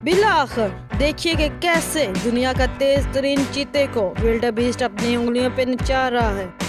बिलाखर, देखिए कि कैसे दुनिया का तेज तरीन चीते को विल्डर बीस्ट अपनी उंगलियों पे नचा रहा है।